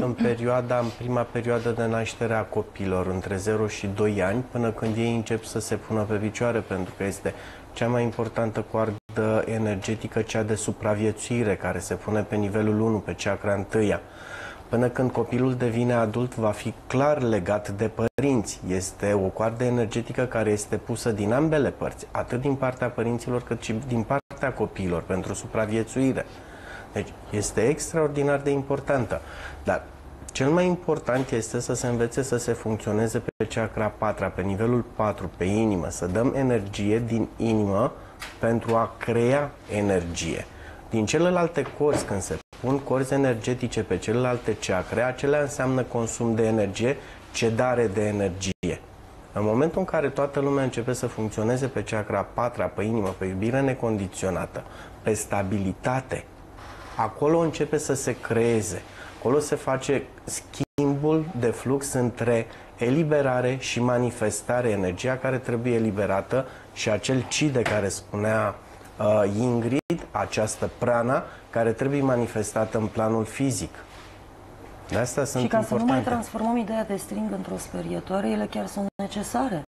în perioada, în prima perioadă de naștere a copilor, între 0 și 2 ani, până când ei încep să se pună pe picioare, pentru că este cea mai importantă coardă energetică, cea de supraviețuire, care se pune pe nivelul 1, pe chakra 1 Până când copilul devine adult, va fi clar legat de părinți. Este o coardă energetică care este pusă din ambele părți, atât din partea părinților cât și din partea copiilor, pentru supraviețuire. Deci este extraordinar de importantă. Dar cel mai important este să se învețe să se funcționeze pe chakra 4, pe nivelul 4, pe inimă, să dăm energie din inimă pentru a crea energie. Din celelalte corzi, când se pun corzi energetice pe celelalte chakre, acelea înseamnă consum de energie, cedare de energie. În momentul în care toată lumea începe să funcționeze pe chakra 4, pe inimă, pe iubire necondiționată, pe stabilitate, acolo începe să se creeze. Acolo se face schimbul de flux între eliberare și manifestare, energia care trebuie eliberată și acel ci de care spunea uh, Ingrid, această prana, care trebuie manifestată în planul fizic. De asta sunt și ca importante. să nu mai transformăm ideea de string într-o sperietoare, ele chiar sunt necesare.